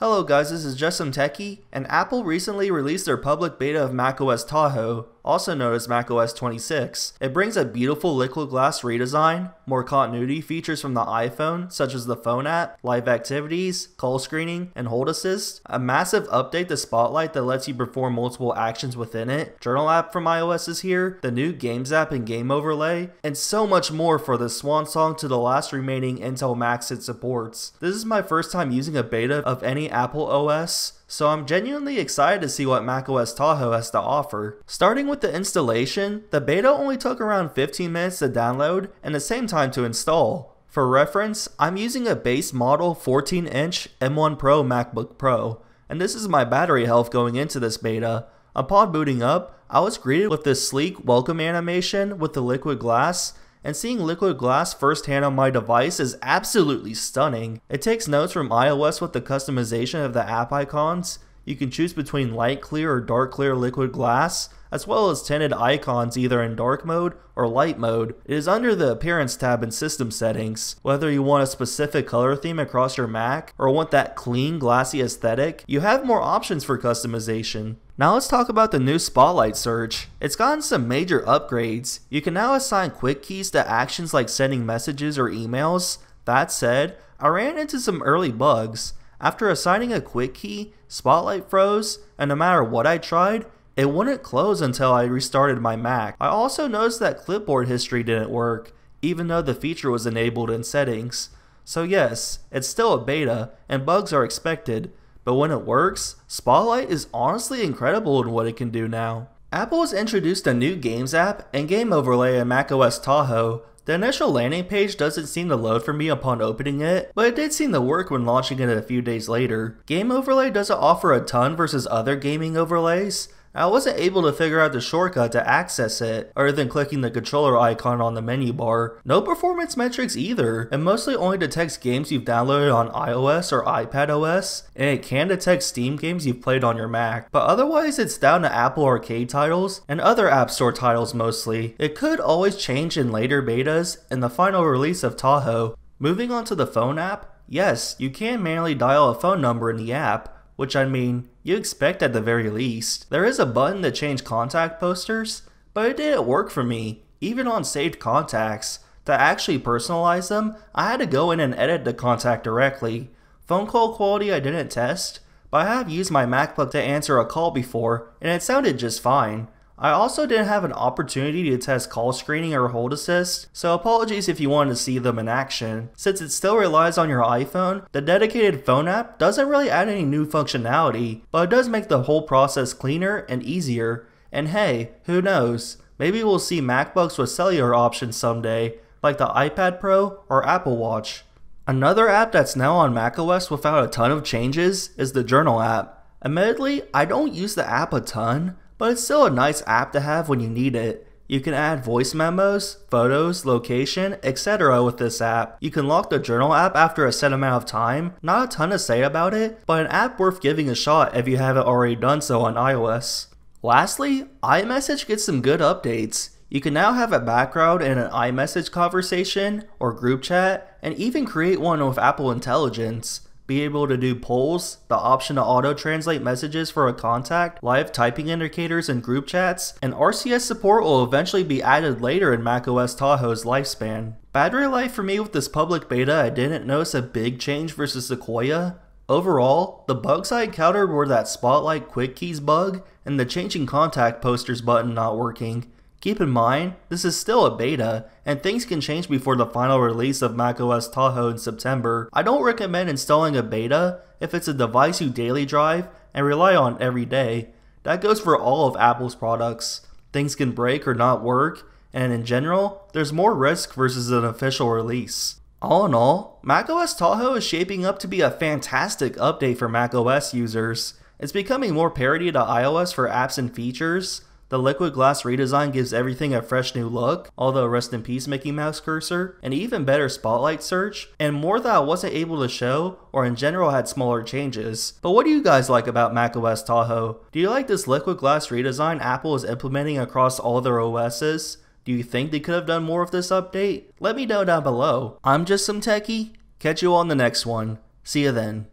Hello guys, this is Just Some Techie, and Apple recently released their public beta of macOS Tahoe, also known as macOS 26. It brings a beautiful liquid glass redesign, more continuity features from the iPhone, such as the phone app, live activities, call screening, and hold assist, a massive update to Spotlight that lets you perform multiple actions within it, journal app from iOS is here, the new games app and game overlay, and so much more for the swan song to the last remaining Intel Macs it supports. This is my first time using a beta of any Apple OS, so I'm genuinely excited to see what macOS Tahoe has to offer. Starting with the installation, the beta only took around 15 minutes to download and the same time to install. For reference, I'm using a base model 14-inch M1 Pro MacBook Pro, and this is my battery health going into this beta. Upon booting up, I was greeted with this sleek welcome animation with the liquid glass and seeing liquid glass firsthand on my device is absolutely stunning. It takes notes from iOS with the customization of the app icons. You can choose between light clear or dark clear liquid glass, as well as tinted icons either in dark mode or light mode. It is under the appearance tab in system settings. Whether you want a specific color theme across your Mac or want that clean glassy aesthetic, you have more options for customization. Now let's talk about the new Spotlight search. It's gotten some major upgrades. You can now assign quick keys to actions like sending messages or emails. That said, I ran into some early bugs. After assigning a quick key, Spotlight froze, and no matter what I tried, it wouldn't close until I restarted my Mac. I also noticed that clipboard history didn't work, even though the feature was enabled in settings. So yes, it's still a beta, and bugs are expected, but when it works, Spotlight is honestly incredible in what it can do now. Apple has introduced a new Games app and game overlay in macOS Tahoe. The initial landing page doesn't seem to load for me upon opening it, but it did seem to work when launching it a few days later. Game overlay doesn't offer a ton versus other gaming overlays, I wasn't able to figure out the shortcut to access it, other than clicking the controller icon on the menu bar. No performance metrics either. and mostly only detects games you've downloaded on iOS or iPadOS, and it can detect Steam games you've played on your Mac. But otherwise it's down to Apple Arcade titles and other App Store titles mostly. It could always change in later betas and the final release of Tahoe. Moving on to the phone app, yes, you can manually dial a phone number in the app, which I mean, you expect at the very least. There is a button to change contact posters, but it didn't work for me, even on saved contacts. To actually personalize them, I had to go in and edit the contact directly. Phone call quality I didn't test, but I have used my MacBook to answer a call before, and it sounded just fine. I also didn't have an opportunity to test call screening or hold assist, so apologies if you wanted to see them in action. Since it still relies on your iPhone, the dedicated phone app doesn't really add any new functionality, but it does make the whole process cleaner and easier. And hey, who knows, maybe we'll see MacBooks with cellular options someday, like the iPad Pro or Apple Watch. Another app that's now on macOS without a ton of changes is the Journal app. Admittedly, I don't use the app a ton, but it's still a nice app to have when you need it. You can add voice memos, photos, location, etc. with this app. You can lock the journal app after a set amount of time. Not a ton to say about it, but an app worth giving a shot if you haven't already done so on iOS. Lastly, iMessage gets some good updates. You can now have a background in an iMessage conversation or group chat, and even create one with Apple Intelligence be able to do polls, the option to auto-translate messages for a contact, live typing indicators in group chats, and RCS support will eventually be added later in macOS Tahoe's lifespan. Battery life for me with this public beta, I didn't notice a big change versus Sequoia. Overall, the bugs I encountered were that Spotlight Quick Keys bug and the changing contact posters button not working. Keep in mind, this is still a beta, and things can change before the final release of macOS Tahoe in September. I don't recommend installing a beta if it's a device you daily drive and rely on every day. That goes for all of Apple's products. Things can break or not work, and in general, there's more risk versus an official release. All in all, macOS Tahoe is shaping up to be a fantastic update for macOS users. It's becoming more parity to iOS for apps and features, the liquid glass redesign gives everything a fresh new look, although rest in peace Mickey Mouse cursor, an even better spotlight search, and more that I wasn't able to show or in general had smaller changes. But what do you guys like about macOS Tahoe? Do you like this liquid glass redesign Apple is implementing across all their OSs? Do you think they could have done more of this update? Let me know down below. I'm just some techie. Catch you on the next one. See you then.